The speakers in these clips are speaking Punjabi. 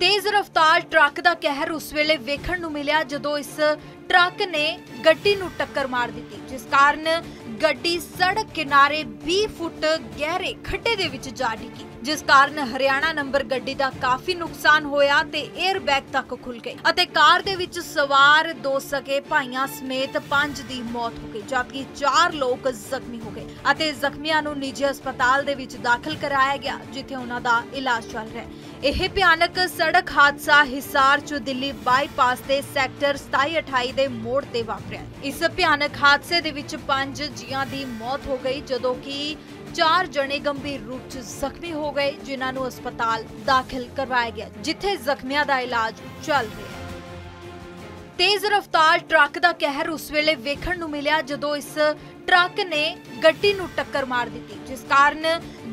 ਤੇਜ਼ ਰਫ਼ਤਾਰ ਟਰੱਕ ਦਾ ਕਹਿਰ ਉਸ ਵੇਲੇ ਵੇਖਣ ਨੂੰ ਮਿਲਿਆ ਜਦੋਂ ਇਸ ਟਰੱਕ ਨੇ ਗੱਡੀ ਨੂੰ ਟੱਕਰ ਮਾਰ ਦਿੱਤੀ, ਜਿਸ ਕਾਰਨ ਗੱਡੀ ਸੜਕ ਕਿਨਾਰੇ 20 ਫੁੱਟ ਗਹਿਰੇ ਖੱਡੇ ਦੇ ਵਿੱਚ ਜਾ ਡਿੱਗੀ, ਜਿਸ ਕਾਰਨ ਹਰਿਆਣਾ ਨੰਬਰ ਗੱਡੀ ਦਾ ਕਾਫੀ ਨੁਕਸਾਨ ਹੋਇਆ ਤੇ 에ਅਰ ਬੈਗ ਤੱਕ ਖੁੱਲ ਗਏ ਅਤੇ ਕਾਰ ਦੇ ਵਿੱਚ ਸਵਾਰ ਦੋ ਸਕੇ ਭਾਈਆਂ ਸਮੇਤ ਪੰਜ ਦੀ ਮੌਤ ਹੋ ਗਈ, ਜਦਕਿ ਚਾਰ ਲੋਕ ਜ਼ਖਮੀ ਹੋ ਗਏ ਅਤੇ ਜ਼ਖਮੀਆਂ ਨੂੰ ਨਿੱਜੀ ਹਸਪਤਾਲ ਦੇ ਵਿੱਚ ਦਾਖਲ ਕਰਾਇਆ ਗਿਆ, ਜਿੱਥੇ ਉਹਨਾਂ ਦਾ ਇਲਾਜ ਚੱਲ ਰਿਹਾ ਹੈ। ਇਹ ਭਿਆਨਕ ਸੜਕ ਹਾਦਸਾ ਹਿਸਾਰ ਚ ਦਿੱਲੀ ਬਾਈਪਾਸ ਦੇ ਸੈਕਟਰ 2728 ਦੇ ਮੋੜ ਤੇ ਵਾਪਰਿਆ। ਇਸ ਭਿਆਨਕ ਹਾਦਸੇ ਦੇ ਵਿੱਚ ਪੰਜ ਜੀਆਂ ਦੀ ਮੌਤ ਹੋ ਗਈ, ਜਦੋਂ ਕਿ ਚਾਰ ਜਣੇ ਗੰਭੀਰ ਰੂਪ 'ਚ ਜ਼ਖਮੀ ਹੋ ਗਏ, ਜਿਨ੍ਹਾਂ ਨੂੰ ਹਸਪਤਾਲ ਦਾਖਲ ਕਰਵਾਇਆ ਗਿਆ, ਜਿੱਥੇ ਜ਼ਖਮੀਆਂ ਦਾ ਇਲਾਜ ਚੱਲ ਰਿਹਾ ਹੈ। ਤੇਜ਼ ਰਫ਼ਤਾਰ ਟਰੱਕ ਦਾ ਕਹਿਰ ਉਸ ਵੇਲੇ ਵੇਖਣ ਨੂੰ ਮਿਲਿਆ, ਜਦੋਂ ਇਸ ਟਰੱਕ ਨੇ ਗੱਡੀ ਨੂੰ ਟੱਕਰ ਮਾਰ ਦਿੱਤੀ, ਜਿਸ ਕਾਰਨ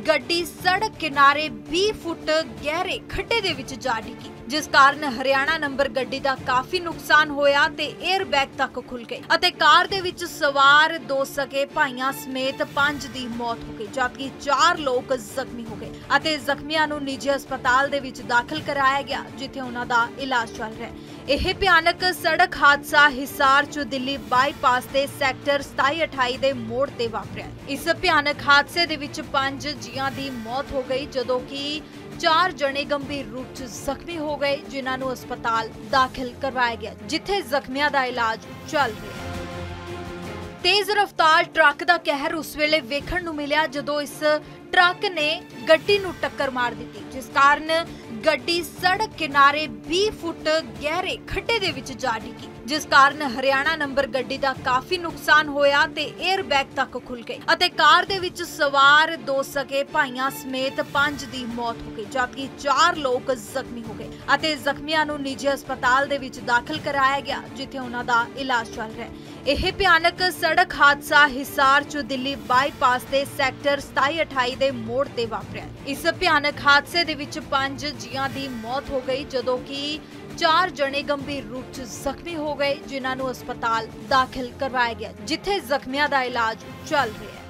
ਗੱਡੀ ਸੜਕ ਕਿਨਾਰੇ 20 ਫੁੱਟ ਗਹਿਰੇ ਖੱਡੇ ਦੇ ਵਿੱਚ ਜਾ ਡਿੱਗੀ, ਜਿਸ ਕਾਰਨ ਹਰਿਆਣਾ ਨੰਬਰ ਗੱਡੀ ਦਾ ਕਾਫੀ ਨੁਕਸਾਨ ਹੋਇਆ ਤੇ 에ਅਰ ਬੈਗ ਤੱਕ ਖੁੱਲ ਗਏ ਅਤੇ ਕਾਰ ਦੇ ਵਿੱਚ ਸਵਾਰ ਦੋ ਸਕੇ ਭਾਈਆਂ ਸਮੇਤ ਪੰਜ ਦੀ ਮੌਤ ਹੋ ਗਈ, ਜਦਕਿ ਚਾਰ ਲੋਕ ਜ਼ਖਮੀ ਹੋ ਗਏ ਅਤੇ ਜ਼ਖਮੀਆਂ ਨੂੰ ਨਿੱਜੀ ਹਸਪਤਾਲ ਦੇ ਵਿੱਚ ਦਾਖਲ ਕਰਾਇਆ ਗਿਆ, ਜਿੱਥੇ ਉਹਨਾਂ ਦਾ ਇਲਾਜ ਚੱਲ ਰਿਹਾ ਹੈ। ਇਹ ਭਿਆਨਕ ਸੜਕ ਹਾਦਸਾ ਹਿਸਾਰ ਚ ਦਿੱਲੀ ਬਾਈਪਾਸ ਦੇ ਸੈਕਟਰ 2728 ਦੇ ਮੋੜ ਤੇ ਵਾਪਰਿਆ। ਇਸ ਭਿਆਨਕ ਹਾਦਸੇ ਦੇ ਵਿੱਚ ਪੰਜ ਜੀਆਂ ਦੀ ਮੌਤ ਹੋ ਗਈ, ਜਦੋਂ ਕਿ ਚਾਰ ਜਣੇ ਗੰਭੀਰ ਰੂਪ 'ਚ ਜ਼ਖਮੀ ਹੋ ਗਏ, ਜਿਨ੍ਹਾਂ ਨੂੰ ਹਸਪਤਾਲ ਦਾਖਲ ਕਰਵਾਇਆ ਗਿਆ, ਜਿੱਥੇ ਜ਼ਖਮੀਆਂ ਦਾ ਇਲਾਜ ਚੱਲ ਰਿਹਾ ਤੇਜ਼ ਰਫ਼ਤਾਰ ਟਰੱਕ ਦਾ ਕਹਿਰ ਉਸ ਵੇਲੇ ਵੇਖਣ ਨੂੰ ਮਿਲਿਆ ਜਦੋਂ ਇਸ ਟਰੱਕ ਨੇ ਗੱਡੀ ਨੂੰ ਟੱਕਰ ਮਾਰ ਦਿੱਤੀ, ਜਿਸ ਕਾਰਨ ਗੱਡੀ ਸੜਕ ਕਿਨਾਰੇ 20 ਫੁੱਟ ਗਹਿਰੇ ਖੱਡੇ ਦੇ ਵਿੱਚ ਜਾ ਡਿੱਗੀ, ਜਿਸ ਕਾਰਨ ਹਰਿਆਣਾ ਨੰਬਰ ਗੱਡੀ ਦਾ ਕਾਫੀ ਨੁਕਸਾਨ ਹੋਇਆ ਤੇ 에ਅਰ ਬੈਗ ਤੱਕ ਖੁੱਲ ਗਏ ਅਤੇ ਕਾਰ ਦੇ ਵਿੱਚ ਸਵਾਰ ਦੋ ਸਕੇ ਭਾਈਆਂ ਸਮੇਤ ਪੰਜ ਦੀ ਮੌਤ ਹੋ ਗਈ, ਜਦਕਿ ਚਾਰ ਲੋਕ ਜ਼ਖਮੀ ਹੋ ਗਏ ਅਤੇ ਜ਼ਖਮੀਆਂ ਨੂੰ ਨਿੱਜੀ ਹਸਪਤਾਲ ਦੇ ਵਿੱਚ ਦਾਖਲ ਕਰਾਇਆ ਗਿਆ, ਜਿੱਥੇ ਉਹਨਾਂ ਦਾ ਇਲਾਜ ਚੱਲ ਰਿਹਾ ਹੈ। ਇਹ ਭਿਆਨਕ ਸੜਕ ਸੜਕ ਹਾਦਸਾ ਹਿਸਾਰ ਚ ਦਿੱਲੀ ਬਾਈਪਾਸ ਦੇ ਸੈਕਟਰ 2728 ਦੇ ਮੋੜ ਤੇ ਵਾਪਰਿਆ। ਇਸ ਭਿਆਨਕ ਹਾਦਸੇ ਦੇ ਵਿੱਚ ਪੰਜ ਜੀਆਂ ਦੀ ਮੌਤ ਹੋ ਗਈ, ਜਦੋਂ ਕਿ ਚਾਰ ਜਣੇ ਗੰਭੀਰ ਰੂਪ 'ਚ ਜ਼ਖਮੀ ਹੋ ਗਏ, ਜਿਨ੍ਹਾਂ ਨੂੰ ਹਸਪਤਾਲ ਦਾਖਲ ਕਰਵਾਇਆ ਗਿਆ, ਜਿੱਥੇ ਜ਼ਖਮੀਆਂ ਦਾ ਇਲਾਜ ਚੱਲ ਰਿਹਾ ਹੈ।